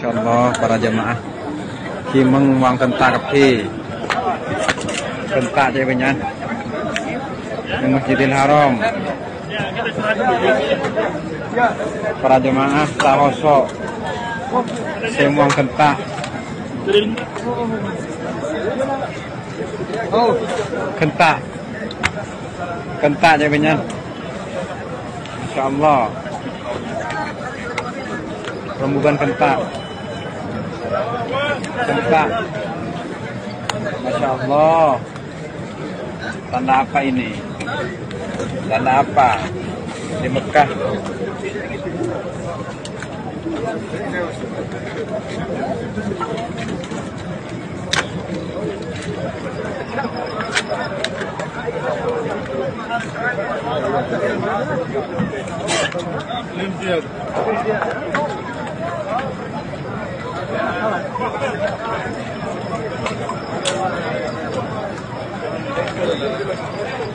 insyaallah para jemaah Kimeng Wang Tentarpi bentak ceweknya di Masjidil Haram. Para jemaah taroso wang kentak. Oh kentak kentak jadinya insyaallah. Rembukan kentak sedekah. Masya Allah tanda apa ini? Tanda apa? Di Mekah Limpiar. フフフ。